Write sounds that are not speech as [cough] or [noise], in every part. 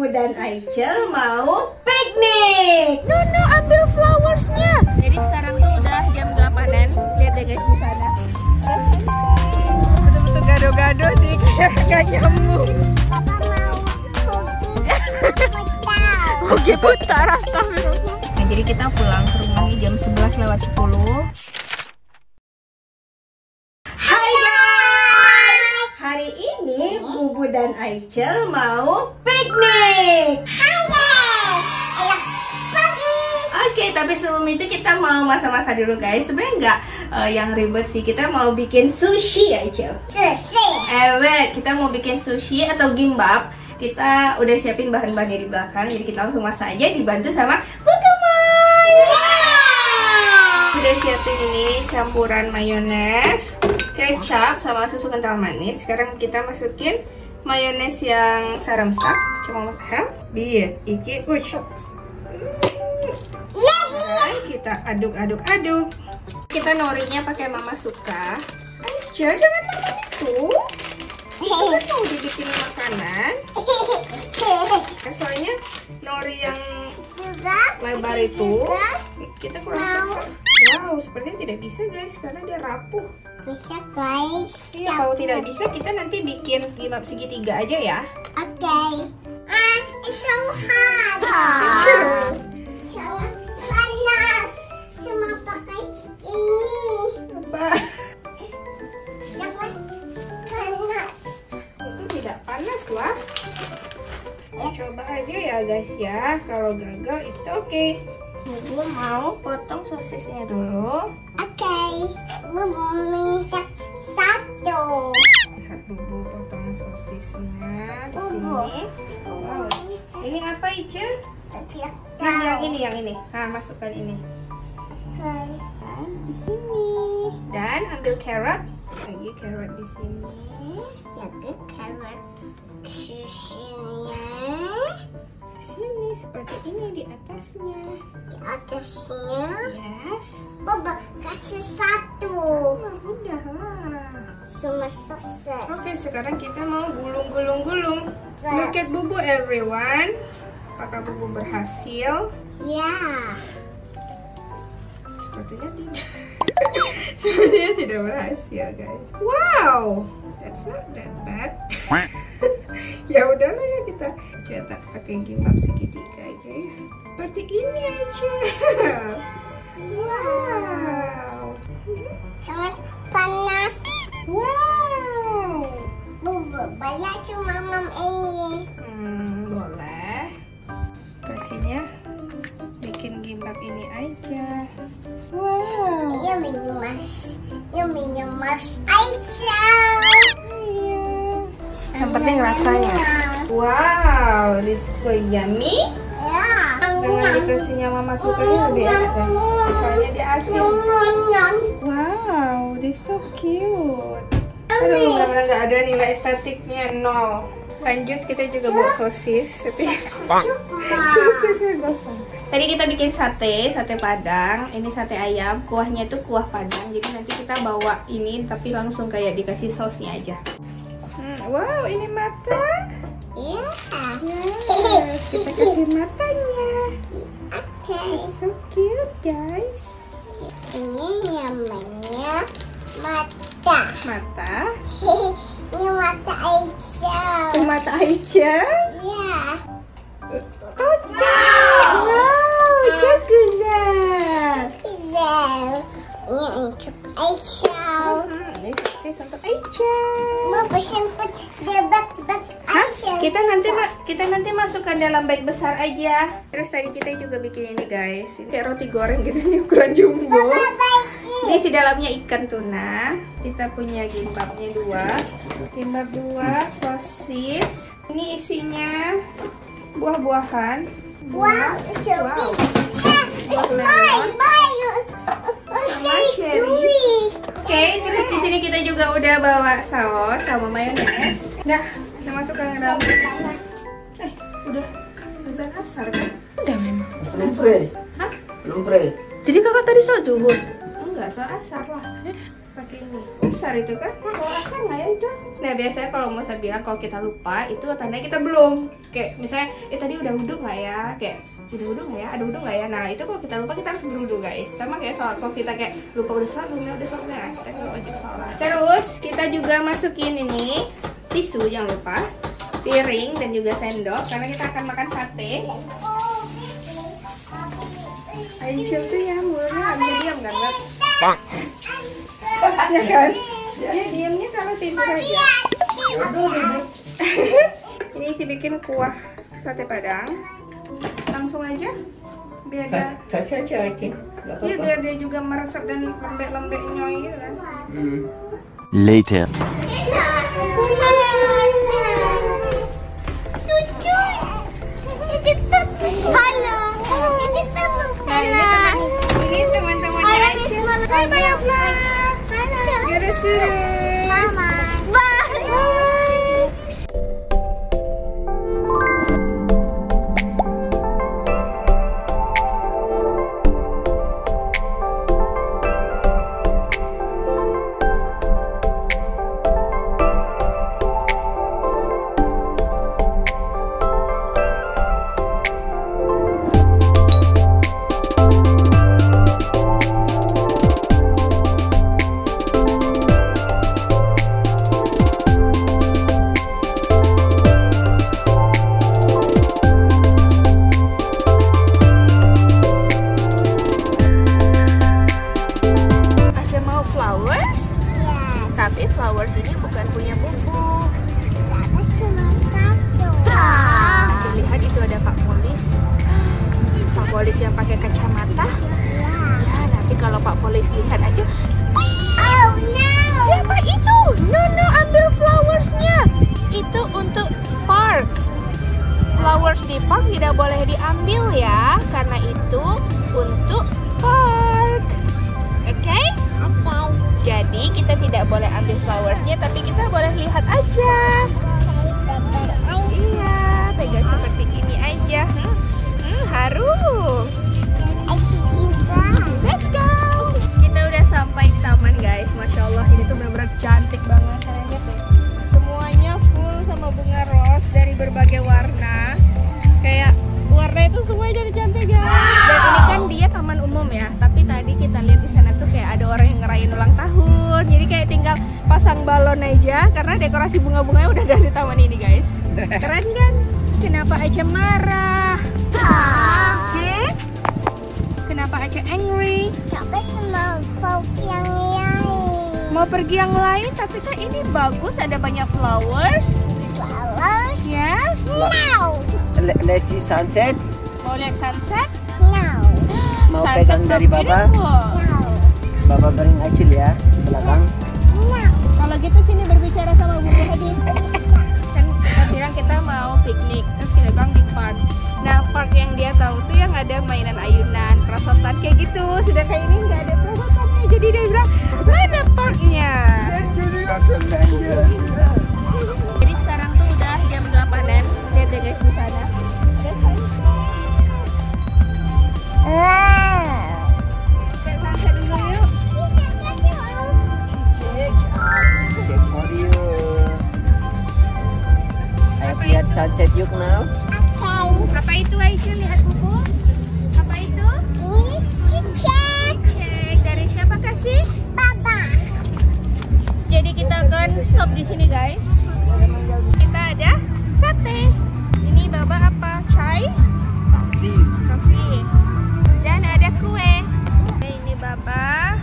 Bubu dan Aichel mau piknik. Nono ambil flowersnya. Jadi sekarang tuh udah jam 8an. Lihat deh guys di sana. Betul-betul gado-gado sih, kayak gak nyambung. Oke putar, astagfirullah. Nah, jadi kita pulang ke rumah nih jam 11 lewat 10. Hai guys, hari Bubu dan Aichel mau piknik. Oke, tapi sebelum itu kita mau masak-masak dulu guys. Sebenarnya nggak eh, yang ribet sih. Kita mau bikin sushi Aichel. Evet, kita mau bikin sushi atau gimbap. Kita udah siapin bahan-bahannya di belakang, jadi kita langsung masak aja dibantu sama Pokemon. Udah siapin ini campuran mayones, kecap sama susu kental manis. Sekarang kita masukin mayones yang saremsak. Cuma help, bir, iki, uch. Dan kita aduk-aduk-aduk. Kita norinya pakai mama suka. Aja, jangan makan itu. Kan mau [laughs] dibikin makanan. Eh, Soalnya nori yang lebar itu kita kurang suka. Wow, sepertinya tidak bisa guys karena dia rapuh. Bisa guys. Iya, kalau tidak bisa kita nanti bikin gimbap segitiga aja ya. Okay. Ah, it's so hard. [laughs] Sangat panas. Cuma pakai ini. Apa? Panas. Itu tidak panas lah. Coba aja ya guys ya. Kalau gagal it's okay. Ibu mau potong sosisnya dulu. Okay. Bubu minta satu. Lihat bubu potong sosisnya di sini. Wow. Ini apa Ica? Nah, yang ini, yang ini. Nah, masukkan ini. Dan di sini. Dan ambil carrot. Lagi carrot di sini. Lagi carrot. Di sini seperti ini di atasnya. di atasnya. Yes. Baba kasih satu. Oh, udah lah. Cuma sosis. Oke, sekarang kita mau gulung-gulung-gulung. Look at bubu everyone. Apakah bubu berhasil? Ya. Sepertinya tidak. [laughs] Sepertinya tidak berhasil, guys. Wow, that's not that bad. [laughs] ya udahlah ya kita cetak pakai gimbap segitiga aja ya. Seperti ini aja. [laughs] wow. This is so yummy. Ya. Dengan dikasihnya mama sukanya lebih enak kan? Soalnya dia asin. Wow, this so cute. Aduh, benar-benar nggak ada nilai estetiknya nol. Lanjut kita juga buat sosis. Tapi sosisnya gosong. Tadi kita bikin sate, sate padang. Ini sate ayam. Kuahnya itu kuah padang. Jadi nanti kita bawa ini tapi langsung kayak dikasih sausnya aja. Hmm, wow, ini mata. Ya. Yes, kita kasih matanya. Oke. So cute, guys. Ini namanya mata. Mata. Ini mata. Itu mata Aisyah. Ya. Oke. Wow, cakuzat. Zell. Ini untuk. Hmm, ini sukses untuk Aisyah. Mau Hah? Aisyah. Kita nanti ma- kita nanti masukkan dalam bag besar aja. Terus tadi kita juga bikin ini guys, ini kayak roti goreng gitu [laughs] ini ukuran jumbo. Ini si dalamnya ikan tuna. Kita punya gimbapnya dua, gimbap dua, sosis. Ini isinya buah-buahan. So Wow. Ah, Buah cherry. Oke, terus di sini kita juga udah bawa saus sama mayones. Dah, kita masukkan ke dalam. Eh, udah azan asar kan? Udah memang. Belum pray. Hah? Belum pray. Jadi kakak tadi sholat zuhur. Enggak, soal asar lah. pakai ini besar itu kan kalau rasa nggak ya itu nah biasanya kalau mau saya bilang kalau kita lupa itu tandanya kita belum kayak misalnya eh tadi udah wudhu nggak ya kayak udah wudhu nggak ya ada wudhu nggak ya nah itu kalau kita lupa kita harus berwudhu guys sama kayak sholat kalau kita kayak lupa udah sholat belum ya udah sholat belum ya kita nggak wajib sholat terus kita juga masukin ini tisu jangan lupa. Piring dan juga sendok karena kita akan makan sate. Angel tuh ya mulutnya nggak bisa diam kan Beb? [laughs] ya kan? Ya diamnya kalau tidur aja. [laughs] Ini. Sih bikin kuah sate padang. Langsung aja biar dia Kas, kasih aja Iya apa-apa. biar dia juga meresap dan lembek-lembek nyoy gitu kan. Hmm. Later. Aja Hai banyak lah Garis serius boleh diambil ya Karena itu untuk park Oke? Okay. Jadi kita tidak boleh ambil flowersnya Tapi kita boleh lihat aja Okay. Iya, pegang seperti ini aja hmm, hmm, Harum. Let's go. Kita udah sampai di taman guys. Masya Allah ini tuh benar-benar cantik banget. Kalian lihat deh. Semuanya full sama bunga rose dari berbagai warna. Tinggal pasang balon aja karena dekorasi bunga-bunganya udah dari taman ini guys. [laughs] Keren kan? Kenapa aja marah? Hmm? Kenapa aja angry? Semua pop yang lain. Mau pergi yang lain, tapi kan ini bagus, ada banyak flowers. Flowers? Yes. No. Le- Let's see sunset. Mau lihat sunset? No. Mau sunset pegang so dari Baba. beautiful. No. Baba bering acil ya belakang. Kalau gitu sini berbicara sama Bu Hedi. kan kita bilang kita mau piknik, terus kita bilang di park. Nah, park yang dia tahu tuh yang ada mainan ayunan, perosotan kayak gitu. Sedangkan ini nggak ada perosotannya. Jadi dia bilang, mana parknya? Jadi sekarang tuh udah jam 8-an. Lihat deh guys di sana. Ada sunset yuk now. Okay. Apa itu Aisyah? Lihat buku. Apa itu? Ini cicak. Cek dari siapa kasih? Baba. Jadi kita akan stop di sini guys. Kita ada sate. Ini baba apa? Chai? Kopi. Dan ada kue. Ini baba.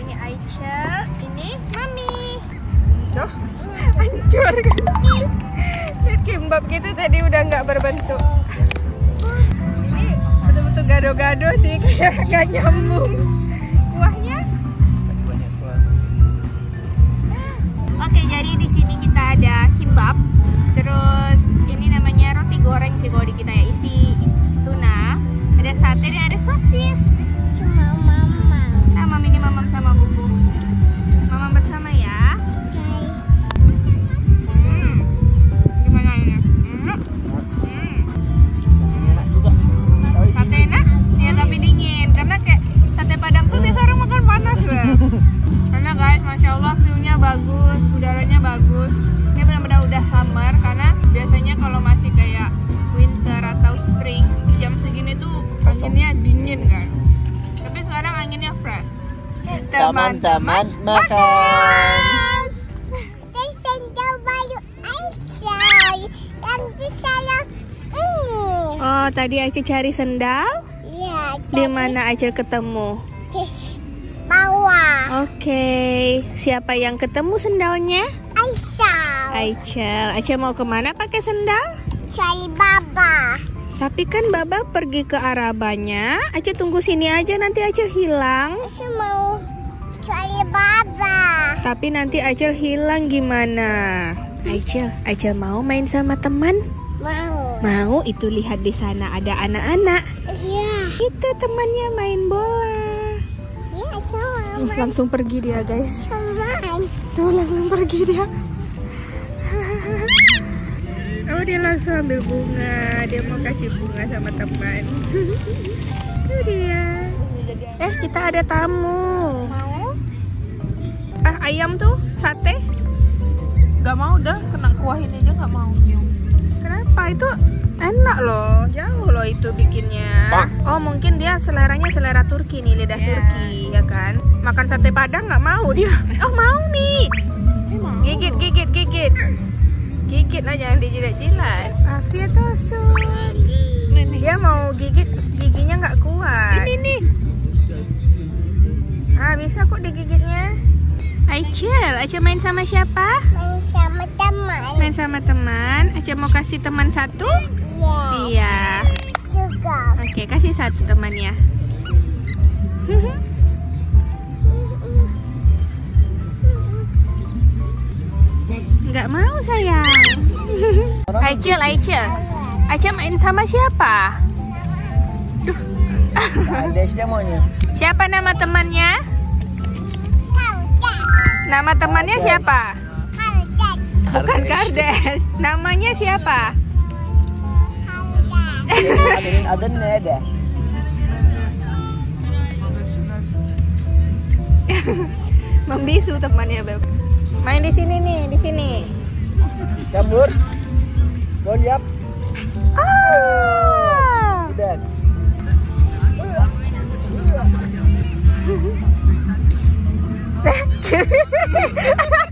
Ini Aisyah. Ini mami. Tuh, hancur guys. Gitu tadi udah nggak berbentuk. Ini betul-betul gado-gado sih [laughs] kayak nggak nyambung. Kuahnya kuah. Oke, jadi di sini kita ada kimbab. Terus ini namanya roti goreng sih kalau di kita ya isi tuna. Ada sate dan ada sosis. Cuma mama. Nah, mam ini mamam sama bubu. Mamam bersama ya. Ini. Oh, tadi Acil cari sendal. Ya, Di mana Acil ketemu? di bawah. Oke, siapa yang ketemu sendalnya? Aisyah. Aichel. Acil mau ke mana pakai sendal? Cari baba. Tapi kan Baba pergi ke Arabanya. Acil tunggu sini aja nanti Acil hilang. Aisyah mau baba. Tapi nanti Acil hilang gimana? Acil, Acil mau main sama teman? Mau. Mau itu lihat di sana ada anak-anak. Iya. Itu temannya main bola. Iya. Uh, langsung pergi dia guys. Sama. Tuh langsung pergi dia. Oh dia langsung ambil bunga. Dia mau kasih bunga sama teman. [laughs] Itu dia. Eh kita ada tamu. Ah ayam tuh sate. Gak mau dah, kena kuah ini aja gak mau. Kenapa itu enak loh, jauh loh itu bikinnya. Oh mungkin dia seleranya selera Turki nih lidah Turki ya kan. Makan sate padang nggak mau dia. [laughs] Oh mau mi. Gigit gigit gigit. Gigit lah jangan dijilat-jilat. Afia tusuk. Dia mau gigit giginya nggak kuat. Ini nih. Ah bisa kok digigitnya. Aichel, Aichel main sama siapa? Main sama teman. Main sama teman. Aceh mau kasih teman satu? Iya. Iya. Juga. Oke, kasih satu temannya. Nggak mau sayang. Aichel, Aichel. Aichel main sama siapa? Ada mau nih. Siapa nama temannya? Nama temannya siapa? Kau dah. Bukan Kardes. Namanya siapa? Ne ada. Membisu temannya, Beb. Main di sini nih, di sini. Campur. Goliap. Ah! Udah. [laughs] Diambil [laughs]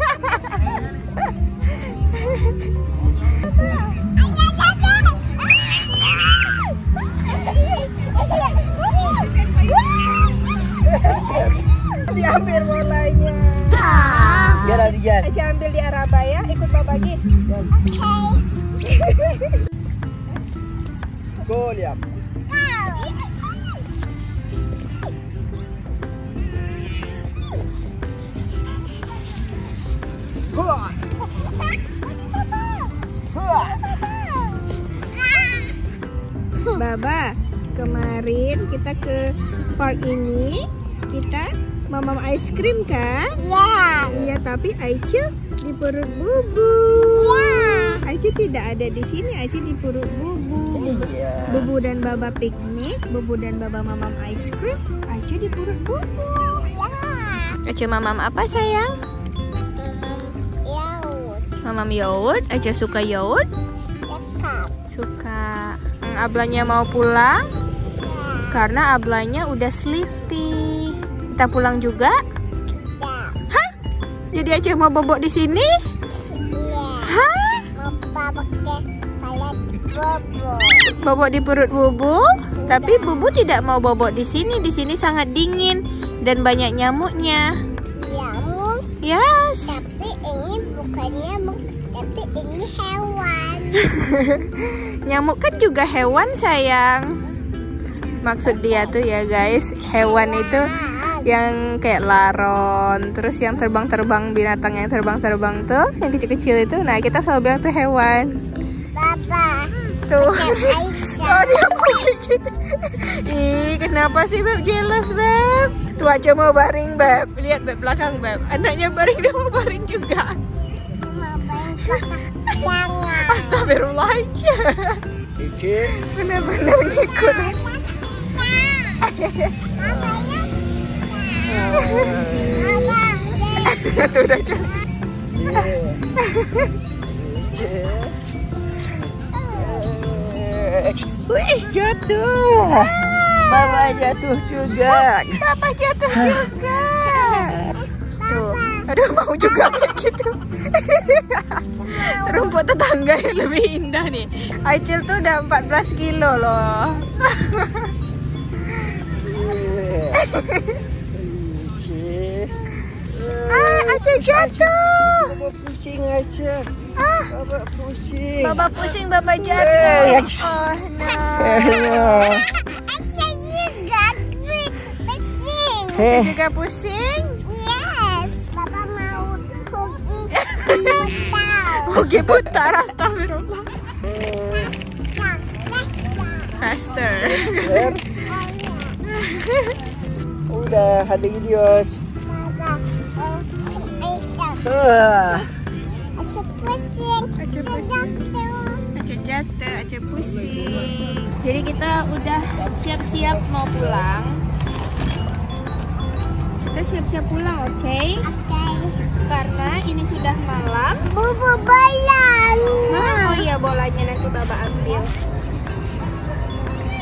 Baba, kemarin kita ke park ini, kita mamam ice cream kan? Ya. Iya, tapi Aice di perut Bubu. Aice tidak ada di sini, Aice di perut Bubu. Iya. Bubu dan Baba piknik, Bubu dan Baba mamam ice cream, Aice di perut Bubu. Aice mamam apa sayang? Yaud. Mamam yogurt, Aice suka yogurt? Dekat. Suka. Hmm, Ablanya mau pulang karena Ablanya udah sleepy. Kita pulang juga? Ya. Jadi Aceh mau bobok di sini? Hah? Bobok di perut Bubu? Tapi Bubu tidak mau bobok di sini. Di sini sangat dingin dan banyak nyamuknya. Nyamuk. Yes. Tapi ini bukan nyamuk. Tapi ini hewan. [laughs] Nyamuk kan juga hewan sayang. Maksud dia tuh ya guys, hewan itu yang kayak laron, terus yang terbang-terbang binatang yang terbang-terbang tuh, yang kecil-kecil itu. Nah, kita selalu bilang tuh hewan. Baba. Tuh. Oh, dia gigit. Ih, kenapa sih Beb jealous, Beb? Tuh aja mau baring, Beb. Lihat Beb belakang, Beb. Anaknya baring, dia mau baring juga. Mau kotak. Jangan. Astagfirullah. Dikit. Bener-bener ngikut. Tuh udah jalan. Wih, jatuh. Mama jatuh juga. Papa jatuh juga. Aduh mau juga kayak gitu. [laughs] Rumput tetangga yang lebih indah nih. Acil tuh udah 14 kilo loh. [laughs] Ah, Acil jatuh. Baba pusing aja. Ah, Baba pusing. Baba pusing, Baba jatuh. Oh no. Actually, you got quick missing. Eh, Juga pusing. [laughs] Oke putar, astagfirullah. Faster. Ter. [laughs] Udah ada videos. Asyik pusing. Acil pusing. Jatuh. Acil pusing. Jadi kita udah siap-siap mau pulang. Kita siap-siap pulang, oke? Oke. Karena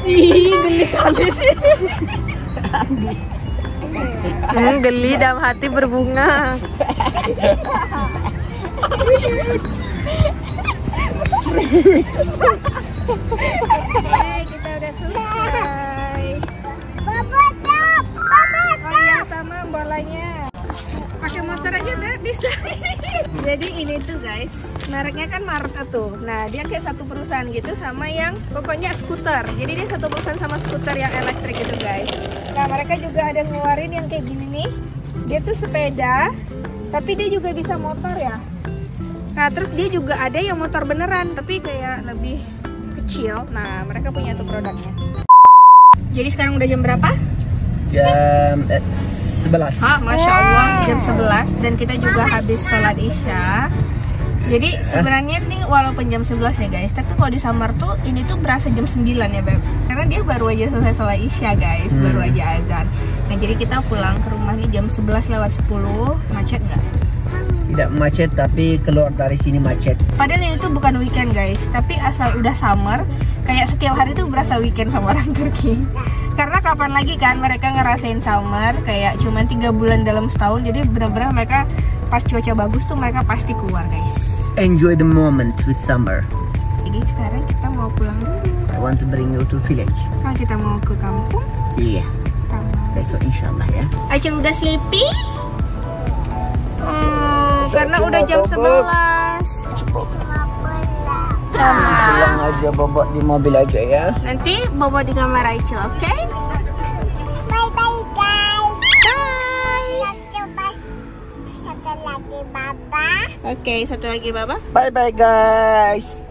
Ih, geli kali sih. Hmm, geli dalam hati berbunga. Oke, kita udah selesai. Baba top. Baba Oh sama bolanya. Pakai motor aja Beb, bisa. Jadi ini tuh guys, mereknya kan Marta tuh. Nah dia kayak satu perusahaan gitu sama yang pokoknya skuter. Jadi dia satu perusahaan sama skuter yang elektrik gitu guys. Nah mereka juga ada ngeluarin yang kayak gini nih. Dia tuh sepeda, tapi dia juga bisa motor ya. Nah terus dia juga ada yang motor beneran, tapi kayak lebih kecil. Nah mereka punya tuh produknya. Jadi sekarang udah jam berapa? Jam eh, 11. Ah, Masya Allah jam 11 dan kita juga habis sholat isya. Jadi sebenarnya nih walaupun jam 11 ya guys tapi kalau di Samar tuh ini tuh berasa jam 9 ya Beb. Karena dia baru aja selesai sholat isya guys. Hmm. baru aja azan. Nah jadi kita pulang ke rumah nih jam 11 lewat 10 macet nggak? Tidak macet tapi keluar dari sini macet. padahal ini tuh bukan weekend guys. Tapi asal udah summer kayak setiap hari tuh berasa weekend sama orang Turki karena kapan lagi kan mereka ngerasain summer kayak cuman tiga bulan dalam setahun jadi benar-benar mereka pas cuaca bagus tuh mereka pasti keluar guys Enjoy the moment with summer. jadi sekarang kita mau pulang dulu I want to bring you to village. nah kita mau ke kampung Iya, Taman. besok insyaallah ya. Acil udah sleepy Hmm, karena cuma udah jam bobok. 11 Cukup. Cuma pulang. Pulang aja bobok di mobil aja ya. Nanti bawa di kamar Acil, oke? Bye bye guys. Bye Satu lagi baba. Oke, satu lagi Baba Bye bye guys.